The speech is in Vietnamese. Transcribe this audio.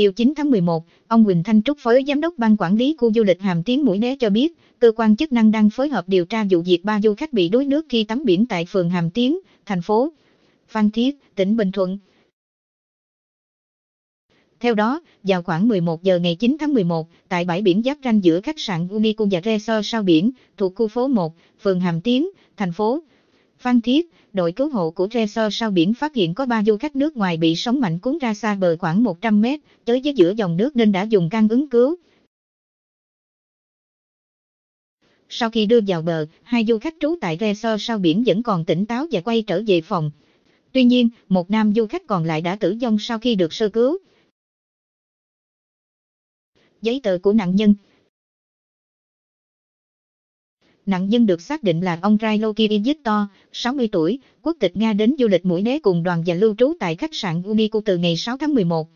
chiều 9 tháng 11, ông Quỳnh Thanh Trúc Phó Giám đốc Ban Quản lý Khu du lịch Hàm Tiến Mũi Né cho biết, cơ quan chức năng đang phối hợp điều tra vụ việc ba du khách bị đuối nước khi tắm biển tại phường Hàm Tiến, thành phố Phan Thiết, tỉnh Bình Thuận. Theo đó, vào khoảng 11 giờ ngày 9 tháng 11, tại bãi biển giáp ranh giữa khách sạn Unico và Resort sao biển, thuộc khu phố 1, phường Hàm Tiến, thành phố Phan Thiết, đội cứu hộ của Resort sao biển phát hiện có ba du khách nước ngoài bị sóng mạnh cuốn ra xa bờ khoảng 100 mét, tới với giữa dòng nước nên đã dùng can ứng cứu. Sau khi đưa vào bờ, hai du khách trú tại resort sao biển vẫn còn tỉnh táo và quay trở về phòng. Tuy nhiên, một nam du khách còn lại đã tử vong sau khi được sơ cứu. Giấy tờ của nạn nhân Nạn nhân được xác định là ông Railo Kiriyito, 60 tuổi, quốc tịch Nga đến du lịch Mũi Né cùng đoàn và lưu trú tại khách sạn Unico từ ngày 6 tháng 11.